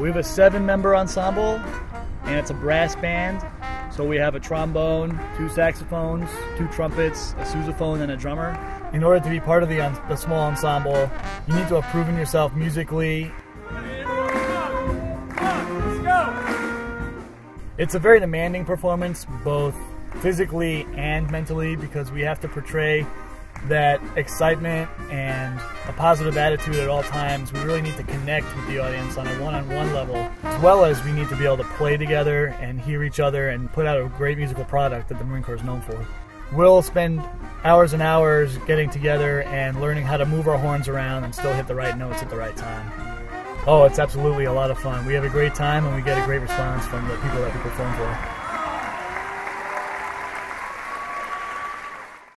We have a seven member ensemble and it's a brass band. So we have a trombone, two saxophones, two trumpets, a sousaphone, and a drummer. In order to be part of the, the small ensemble, you need to have proven yourself musically. It's a very demanding performance, both physically and mentally, because we have to portray that excitement and a positive attitude at all times. We really need to connect with the audience on a one on one level, as well as we need to be able to play together and hear each other and put out a great musical product that the Marine Corps is known for. We'll spend hours and hours getting together and learning how to move our horns around and still hit the right notes at the right time. Oh, it's absolutely a lot of fun. We have a great time and we get a great response from the people that we perform for.